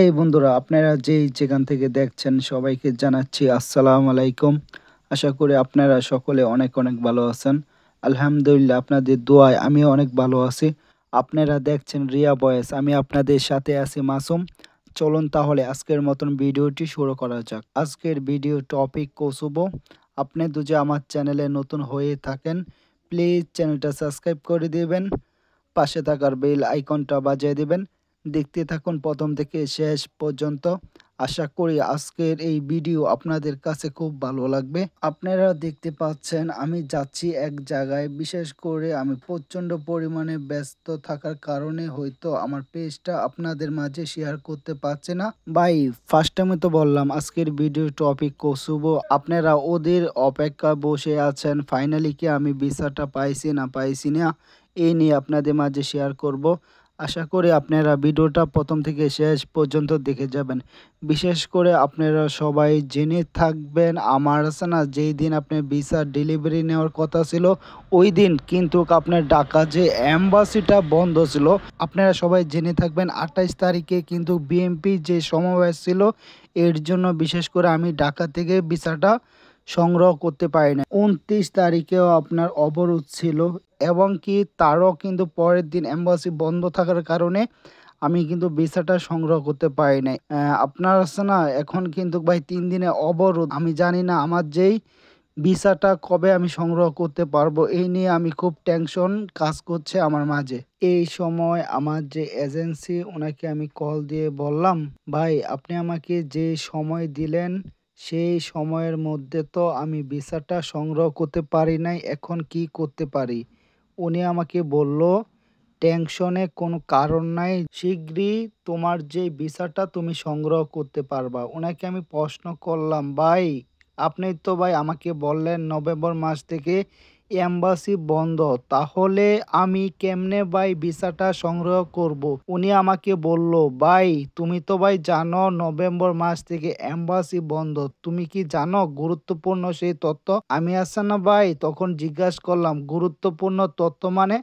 এই বন্ধুরা, আপনারা যেই যেখান থেকে দেখছেন সবাইকে জানাচ্ছি আসসালামু আলাইকুম। আশা করি আপনারা সকলে অনেক অনেক ভালো আছেন। আলহামদুলিল্লাহ, আপনাদের দোয়ায় আমিও অনেক ভালো আছি। আপনারা দেখছেন রিয়া বয়েস, আমি আপনাদের সাথে আছি মাসুম। চলুন তাহলে আজকের মতন ভিডিওটি শুরু করা যাক। আজকের ভিডিও টপিক কৌসুব আপনি দুজে আমার চ্যানেলে নতুন হয়ে থাকেন, প্লিজ চ্যানেলটা সাবস্ক্রাইব করে দিবেন, পাশে থাকার বেল আইকনটা বাজিয়ে দিবেন। দেখতে থাকুন প্রথম থেকে শেষ পর্যন্ত। আশা করি আজকের এই ভিডিও আপনাদের কাছে খুব ভালো লাগবে। আপনারা দেখতে পাচ্ছেন আমি যাচ্ছি এক জায়গায়। বিশেষ করে আমি প্রচণ্ড পরিমাণে ব্যস্ত থাকার কারণে হয়তো আমার পেজটা আপনাদের মাঝে শেয়ার করতে পারছে না। ভাই ফার্স্ট টাইমে তো বললাম আজকের ভিডিও টপিক কসুবো আপনারা ওদের অপেক্ষা বসে আছেন। ফাইনালি কি আমি ভিসাটা পাইছি না পাইছি না? এই নিয়ে আপনাদের মাঝে শেয়ার করব। আশা করি আপনারা ভিডিওটা প্রথম থেকে শেষ পর্যন্ত দেখে যাবেন। বিশেষ করে আপনারা সবাই জেনে থাকবেন, আমার আছে না, যেই দিন আপনার ভিসা ডেলিভারি নেওয়ার কথা ছিল, ওই দিন কিন্তু আপনার ঢাকা যে অ্যাম্বাসিটা বন্ধ ছিল, আপনারা সবাই জেনে থাকবেন আঠাইশ তারিখে কিন্তু বিএমপি যে সমাবেশ ছিল, এর জন্য বিশেষ করে আমি ঢাকা থেকে ভিসাটা সংগ্রহ করতে পারি না উনত্রিশ তারিখেও আপনার অবরোধ ছিল এবং কি তারও কিন্তু পরের দিন এম্বাসি বন্ধ থাকার কারণে আমি কিন্তু ভিসাটা সংগ্রহ করতে পারি নাই আপনার আছে না, এখন কিন্তু ভাই তিন দিনে অবরোধ। আমি জানি না আমার যেই ভিসাটা কবে আমি সংগ্রহ করতে পারব, এই নিয়ে আমি খুব টেনশন কাজ করছে আমার মাঝে। এই সময় আমার যে এজেন্সি ওনাকে আমি কল দিয়ে বললাম, ভাই, আপনি আমাকে যে সময় দিলেন সেই সময়ের মধ্যে তো আমি ভিসাটা সংগ্রহ করতে পারি নাই, এখন কি করতে পারি? উনি আমাকে বলল, টেনশনে কোনো কারণ নাই, শীঘ্রই তোমার যে ভিসাটা তুমি সংগ্রহ করতে পারবা। ওনাকে আমি প্রশ্ন করলাম, ভাই, আপনি তো ভাই আমাকে বললেন নভেম্বর মাস থেকে এম্বাসি বন্ধ, তাহলে আমি কেমনে ভাই ভিসাটা সংগ্রহ করব। উনি আমাকে বলল, ভাই, তুমি তো ভাই জানো নভেম্বর মাস থেকে এম্বাসি বন্ধ, তুমি কি জানো গুরুত্বপূর্ণ সেই তথ্য আমি আসছে না ভাই, তখন জিজ্ঞাসা করলাম, গুরুত্বপূর্ণ তথ্য মানে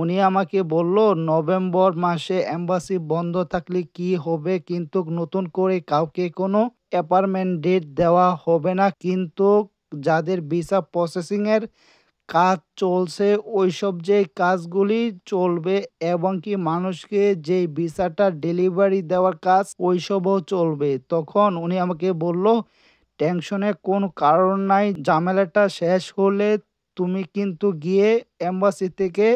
উনি আমাকে বলল, নভেম্বর মাসে এম্বাসি বন্ধ থাকলে কি হবে, কিন্তু নতুন করে কাউকে কোনো অ্যাপার্টমেন্ট ডেট দেওয়া হবে না, কিন্তু যাদের ভিসা প্রসেসিংয়ের কাজ চলছে, ওইসব যে কাজগুলি চলবে এবং কি মানুষকে যে ভিসাটা ডেলিভারি দেওয়ার কাজ, ওইসবও চলবে। তখন উনি আমাকে বলল টেনশনের কোনো কারণ নাই, ঝামেলাটা শেষ হলে তুমি কিন্তু গিয়ে এম্বাসি থেকে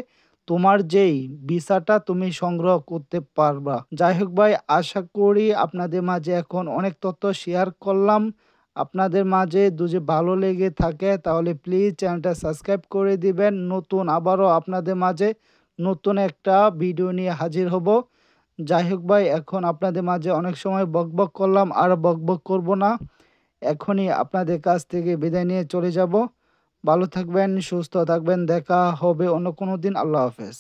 তোমার যেই ভিসাটা তুমি সংগ্রহ করতে পারবা। যাই হোক ভাই, আশা করি আপনাদের মাঝে এখন অনেক তথ্য শেয়ার করলাম। আপনাদের মাঝে যদি ভালো লেগে থাকে, তাহলে প্লিজ চ্যানেলটা সাবস্ক্রাইব করে দিবেন। নতুন আবারও আপনাদের মাঝে নতুন একটা ভিডিও নিয়ে হাজির হব। যাই হোক ভাই, এখন আপনাদের মাঝে অনেক সময় বকবক করলাম, আর বকবক করব না। এখনই আপনাদের কাছ থেকে বিদায় নিয়ে চলে যাব। ভালো থাকবেন, সুস্থ থাকবেন, দেখা হবে অন্য কোনো দিন। আল্লাহ হাফেজ।